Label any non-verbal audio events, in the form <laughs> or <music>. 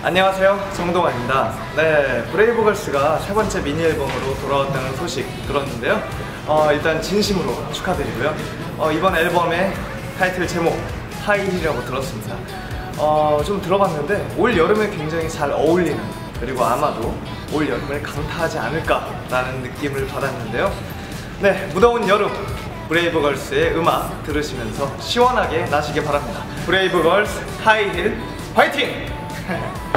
안녕하세요. 정동환입니다. 네 브레이브걸스가 세 번째 미니 앨범으로 돌아왔다는 소식 들었는데요. 어, 일단 진심으로 축하드리고요. 어, 이번 앨범의 타이틀 제목 하이힐이라고 들었습니다. 어, 좀 들어봤는데 올 여름에 굉장히 잘 어울리는 그리고 아마도 올 여름을 강타하지 않을까라는 느낌을 받았는데요. 네 무더운 여름 브레이브걸스의 음악 들으시면서 시원하게 나시길 바랍니다. 브레이브걸스 하이힐 화이팅! <laughs>